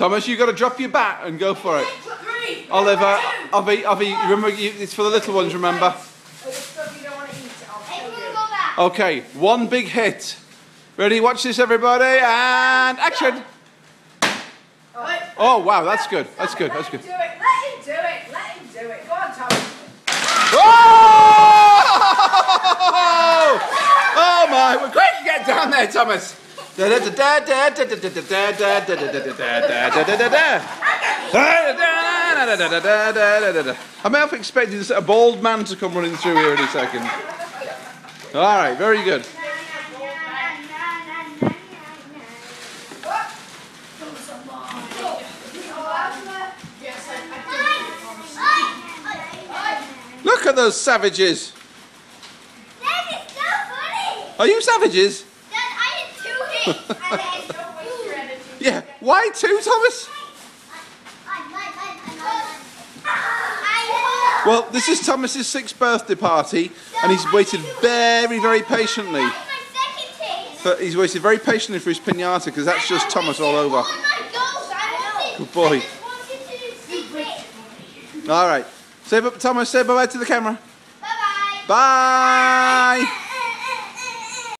Thomas, you've got to drop your bat and go for it. Three. Oliver, Avi, Avi, remember, you, it's for the little ones, remember? Oh, the stuff you don't want to eat, I'll Hey, tell we're you. gonna go back. Okay, one big hit. Ready? Watch this, everybody, and action. Oh, wow, that's good. That's good. That's good. Let That's him good. do it. Let him do it. Let him do it. Go on, Thomas. Oh! Oh my! Well, quick, get down there, Thomas. I'm half expecting a bald man to come running through here any second. All right, very good. Look at those savages. Are you savages? Yeah. Why two, Thomas? Well, this is Thomas's sixth birthday party, and he's waited very, very patiently. For, he's waited very patiently for his pinata because that's just Thomas all over. Good boy. All right. Say, Thomas, say bye bye to the camera. Bye bye. Bye.